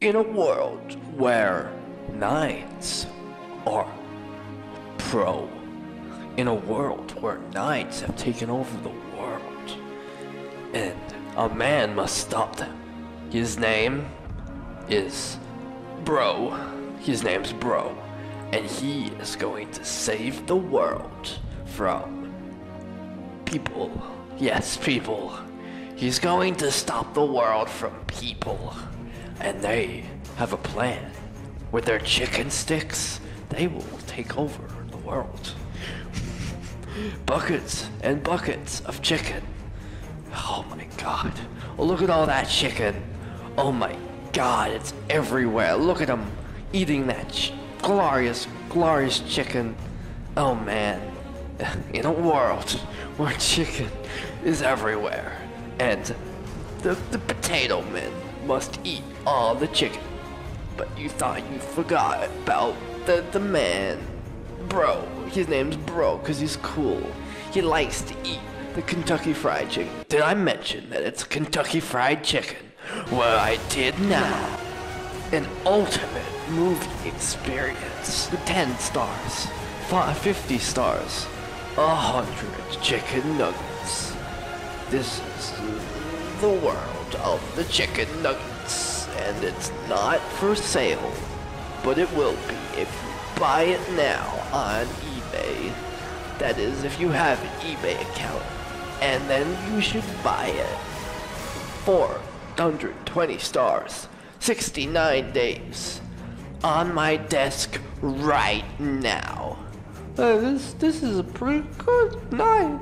In a world where knights are pro, in a world where knights have taken over the world, and a man must stop them. His name is Bro. His name's Bro. And he is going to save the world from people. Yes, people. He's going to stop the world from people. And they have a plan. With their chicken sticks, they will take over the world. buckets and buckets of chicken. Oh my god. Oh, look at all that chicken. Oh my god, it's everywhere. Look at them eating that glorious, glorious chicken. Oh man. In a world where chicken is everywhere and the, the potato men must eat all the chicken. But you thought you forgot about the, the man. Bro. His name's Bro because he's cool. He likes to eat the Kentucky Fried Chicken. Did I mention that it's Kentucky Fried Chicken? Well, I did now. An ultimate movie experience 10 stars, fi- 50 stars, 100 chicken nuggets. This is the world of the chicken nuggets, and it's not for sale, but it will be if you buy it now on eBay. That is, if you have an eBay account, and then you should buy it. 420 stars, 69 days, on my desk right now. Uh, this this is a pretty good night.